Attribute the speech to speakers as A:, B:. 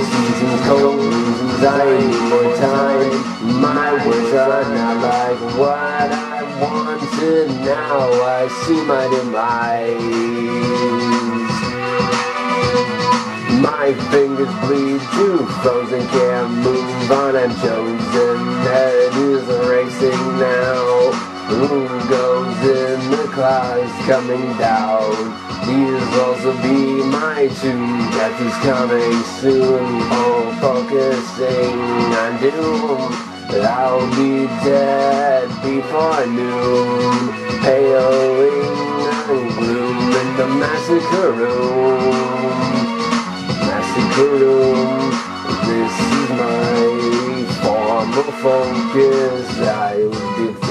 A: seasons cold reasons more time My words are not like what I wanted Now I see my demise My fingers bleed too frozen Can't move on, I'm chosen Head is racing now Ooh, go clouds coming down. These also be my tomb. Death is coming soon. Oh, focusing on doom. I'll be dead before noon. Paling and gloom in the massacre room. Massacre room. This is my formal focus. I'll be